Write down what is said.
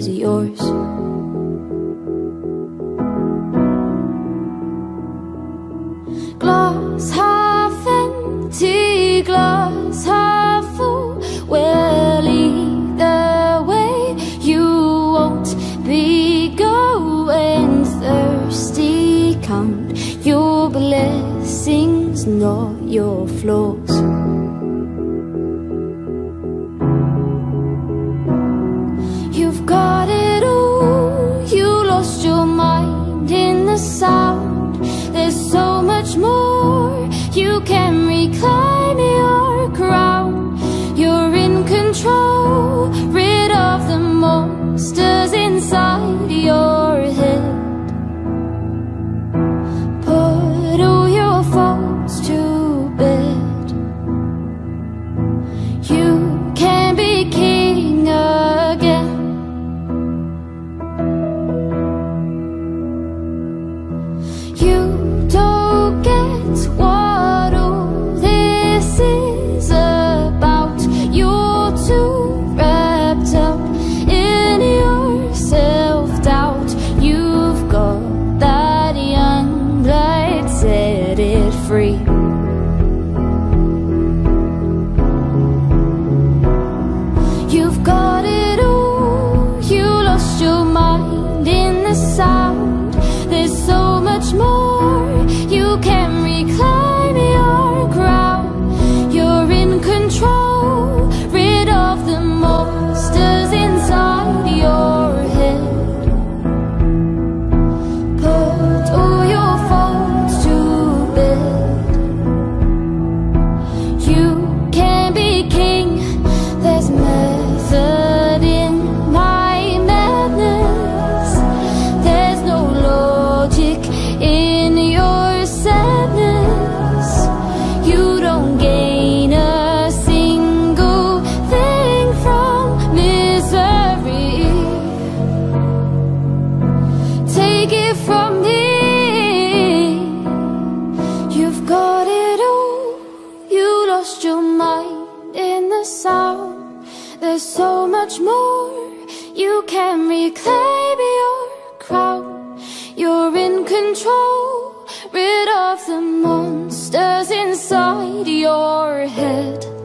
is yours? Glass half empty, glass half full. Well, either way you won't be going Thirsty count your blessings, not your flaws. There's so much more You can reclaim your crown. You're in control Rid of the monsters inside your head.